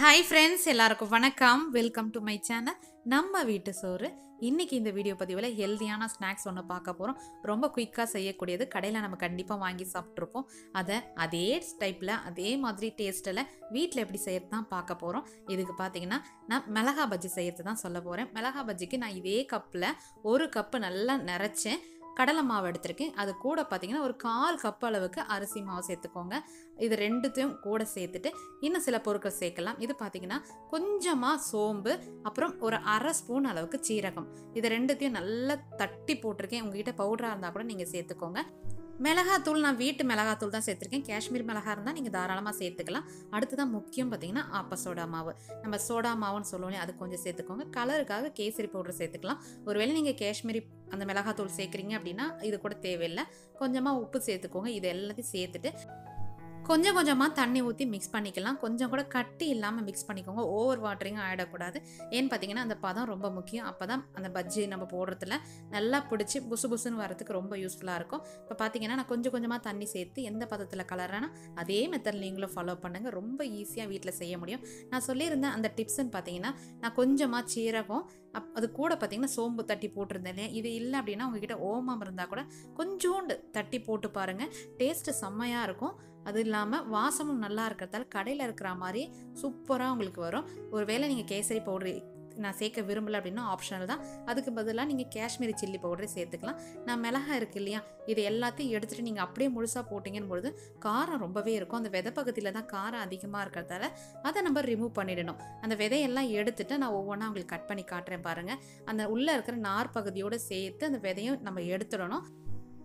Hi friends எல்லாருக்கும் வணக்கம். Welcome to my channel நம்ம வீட்டு சோறு. இன்றைக்கி இந்த வீடியோ பதிவில் ஹெல்தியான ஸ்நாக்ஸ் ஒன்று பார்க்க போகிறோம் ரொம்ப குயிக்காக செய்யக்கூடியது. கடையில் நம்ம கண்டிப்பாக வாங்கி சாப்பிட்ருப்போம் அதை அதே டைப்பில் அதே மாதிரி டேஸ்ட்டில் வீட்டில் எப்படி செய்யறது தான் பார்க்க போகிறோம் இதுக்கு பார்த்தீங்கன்னா நான் மிளகா பஜ்ஜி செய்யறது தான் சொல்ல போகிறேன் மிளகா பஜ்ஜிக்கு நான் இதே கப்பில் ஒரு கப்பு நல்லா நிறச்சேன். கடலை மாவு எடுத்திருக்கேன். அது கூட பார்த்தீங்கன்னா ஒரு கால் கப் அளவுக்கு அரிசி மாவு சேர்த்துக்கோங்க. இது ரெண்டுத்தையும் கூட சேர்த்துட்டு இன்னும் சில பொருட்கள் சேர்க்கலாம். இது பார்த்தீங்கன்னா கொஞ்சமாக சோம்பு அப்புறம் ஒரு அரை ஸ்பூன் அளவுக்கு சீரகம். இது ரெண்டுத்தையும் நல்லா தட்டி போட்டிருக்கேன். உங்ககிட்ட பவுடராக இருந்தால் கூட நீங்கள் சேர்த்துக்கோங்க. மிளகாத்தூள் நான் வீட்டு மிளகாத்தூள் தான் சேர்த்துருக்கேன். காஷ்மீர் மிளகா இருந்தால் நீங்கள் தாராளமாக சேர்த்துக்கலாம். அடுத்ததான் முக்கியம் பார்த்தீங்கன்னா அப்போ சோடா மாவு. நம்ம சோடா மாவுன்னு சொல்லுவோம் அது கொஞ்சம் சேர்த்துக்கோங்க. கலருக்காக கேசரி பவுடர் சேர்த்துக்கலாம். ஒருவேளை நீங்கள் காஷ்மீரி அந்த மிளகாத்தூள் சேர்க்குறீங்க அப்படின்னா இது கூட தேவையில்லை. கொஞ்சமாக உப்பு சேர்த்துக்கோங்க. இது எல்லாத்தையும் சேர்த்துட்டு கொஞ்சம் கொஞ்சமாக தண்ணி ஊற்றி மிக்ஸ் பண்ணிக்கலாம். கொஞ்சம் கூட கட்டி இல்லாமல் மிக்ஸ் பண்ணிக்கோங்க. ஓவர் வாட்டரிங்கும் ஆகிடக்கூடாது ஏன்னு பார்த்தீங்கன்னா அந்த பதம் ரொம்ப முக்கியம். அப்போ தான் அந்த பஜ்ஜி நம்ம போடுறதுல நல்லா பிடிச்சி புசு புசுன்னு வரதுக்கு ரொம்ப யூஸ்ஃபுல்லாக இருக்கும். இப்போ பார்த்தீங்கன்னா நான் கொஞ்சம் கொஞ்சமாக தண்ணி சேர்த்து எந்த பதத்தில் கலர்றேன்னா அதே மெத்தட் நீங்களும் ஃபாலோ பண்ணுங்கள் ரொம்ப ஈஸியாக வீட்டில் செய்ய முடியும். நான் சொல்லியிருந்தேன் அந்த டிப்ஸ்ன்னு பார்த்தீங்கன்னா நான் கொஞ்சமாக சீரகம் அப் அது கூட பார்த்தீங்கன்னா சோம்பு தட்டி போட்டிருந்தேன் இல்லையா? இது இல்லை அப்படின்னா உங்ககிட்ட ஓமம் இருந்தால் கூட கொஞ்சோண்டு தட்டி போட்டு பாருங்கள் டேஸ்ட்டு செம்மையாக இருக்கும். அது இல்லாமல் வாசமும் நல்லா இருக்கிறதால கடையில் இருக்கிற மாதிரி சூப்பராக உங்களுக்கு வரும். ஒருவேளை நீங்கள் கேசரி பவுடர் நான் சேர்க்க விரும்பலை அப்படின்னா ஆப்ஷனல் தான். அதுக்கு பதிலாக நீங்கள் காஷ்மீரி சில்லி பவுடரை சேர்த்துக்கலாம். நான் மிளகா இருக்கு இல்லையா இது எல்லாத்தையும் எடுத்துகிட்டு நீங்கள் அப்படியே முழுசாக போட்டிங்கன்னு பொழுது காரம் ரொம்பவே இருக்கும். அந்த விதை பகுதியில் தான் காரம் அதிகமாக இருக்கிறதால அதை நம்ம ரிமூவ் பண்ணிடணும். அந்த விதையெல்லாம் எடுத்துட்டு நான் ஒவ்வொன்றா உங்களுக்கு கட் பண்ணி காட்டுறேன் பாருங்கள் அந்த உள்ளே இருக்கிற நார் பகுதியோடு சேர்த்து அந்த விதையும் நம்ம எடுத்துடணும்.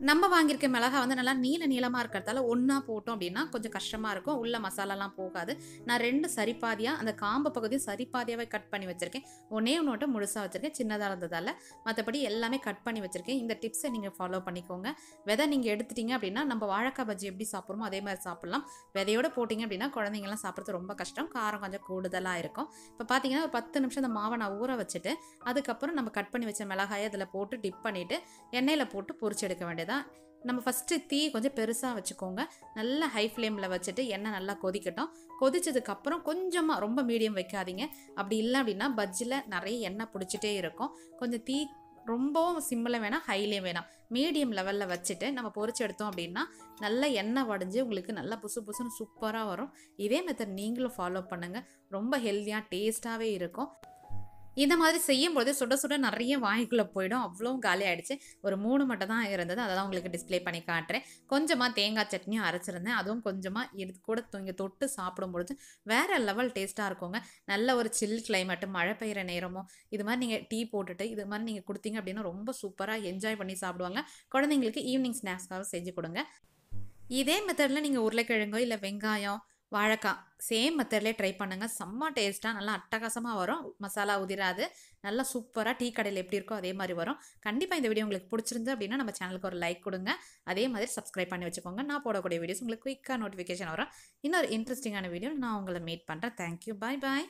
நம்ம வாங்கியிருக்க மிளகா வந்து நல்லா நீல நீளமாக இருக்கிறதால ஒன்றா போட்டோம் அப்படின்னா கொஞ்சம் கஷ்டமாக இருக்கும். உள்ள மசாலாலாம் போகாது. நான் ரெண்டு சரிப்பாதியாக அந்த காம்பு பகுதியும் சரிப்பாதியாகவே கட் பண்ணி வச்சுருக்கேன். ஒன்றே ஒன்று முழுசாக வச்சுருக்கேன். சின்னதாக இருந்ததால் மற்றபடி எல்லாமே கட் பண்ணி வச்சுருக்கேன். இந்த டிப்ஸை நீங்கள் ஃபாலோ பண்ணிக்கோங்க. விதை நீங்கள் எடுத்துட்டீங்க அப்படின்னா நம்ம வாழைக்காய் பஜ்ஜி எப்படி சாப்பிட்றோமோ அதே மாதிரி சாப்பிட்லாம். விதையோடு போட்டிங்க அப்படின்னா குழந்தைங்கலாம் சாப்பிட்றது ரொம்ப கஷ்டம். காரம் கொஞ்சம் கூடுதலாக இருக்கும். இப்போ பார்த்தீங்கன்னா ஒரு பத்து நிமிஷம் அந்த மாவை நான் ஊற வச்சுட்டு அதுக்கப்புறம் நம்ம கட் பண்ணி வச்ச மிளகாயை அதில் போட்டு டிப் பண்ணிவிட்டு எண்ணெயில் போட்டு பொரிச்சு எடுக்க வேண்டியதான் நம்ம ஃபஸ்ட்டு தீ கொஞ்சம் பெருசாக வச்சுக்கோங்க. நல்லா ஹை ஃப்ளேமில் வச்சுட்டு எண்ணெய் நல்லா கொதிக்கட்டும். கொதிச்சதுக்கப்புறம் கொஞ்சமாக ரொம்ப மீடியம் வைக்காதீங்க. அப்படி இல்லை அப்படின்னா பஜ்ஜில் நிறைய எண்ணெய் பிடிச்சிட்டே இருக்கும். கொஞ்சம் தீ ரொம்பவும் சிம்மில் வேணாம் ஹைலேயும் வேணாம். மீடியம் லெவலில் வச்சுட்டு நம்ம பொறிச்சு எடுத்தோம் அப்படின்னா நல்ல எண்ணெய் வடைஞ்சு உங்களுக்கு நல்லா புசு புசுன்னு சூப்பராக வரும். இதே மெத்தட் நீங்களும் ஃபாலோ பண்ணுங்கள் ரொம்ப ஹெல்த்தியாக டேஸ்ட்டாகவே இருக்கும். இந்த மாதிரி செய்யும்போது சுட சுட நிறைய வாய்க்குள்ளே போயிடும். அவ்வளோ காலி ஆயிடுச்சு. ஒரு மூணு மட்டும் தான் இருந்தது. அதை தான் உங்களுக்கு டிஸ்ப்ளே பண்ணி காட்டுறேன். கொஞ்சமாக தேங்காய் சட்னியும் அரைச்சிருந்தேன். அதுவும் கொஞ்சமாக இது கூட தூங்கி தொட்டு சாப்பிடும்பொழுது வேறு லெவல் டேஸ்ட்டாக இருக்குங்க. நல்ல ஒரு சில் கிளைமேட்டு மழை பெய்கிற நேரமோ இது மாதிரி நீங்கள் டீ போட்டுட்டு இது மாதிரி நீங்கள் கொடுத்தீங்க அப்படின்னா ரொம்ப சூப்பராக என்ஜாய் பண்ணி சாப்பிடுவாங்க. குழந்தைங்களுக்கு ஈவினிங் ஸ்நாக்ஸ்க்காக செஞ்சு கொடுங்க. இதே மெத்தடில் நீங்கள் உருளைக்கிழங்கோ இல்லை வெங்காயம் வாழைக்காய். சேம் மெத்தட்லேயே ட்ரை பண்ணுங்கள் செம்ம டேஸ்ட்டாக நல்லா அட்டகாசமாக வரும். மசாலா உதிராது. நல்லா சூப்பராக டீ கடையில் எப்படி இருக்கோ அதே மாதிரி வரும். கண்டிப்பாக இந்த வீடியோ உங்களுக்கு பிடிச்சிருந்து அப்படின்னா நம்ம சேனலுக்கு ஒரு லைக் கொடுங்க. அதே மாதிரி சப்ஸ்கிரைப் பண்ணி வச்சுக்கோங்க. நான் போடக்கூடிய வீடியோஸ் உங்களுக்கு குயிக்காக நோட்டிஃபிகேஷன் வரும். இன்னொரு இன்ட்ரெஸ்டிங்கான வீடியோ நான் உங்களை மீட் பண்ணுறேன் தேங்க்யூ பாய் பாய்